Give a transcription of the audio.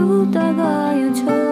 ु छ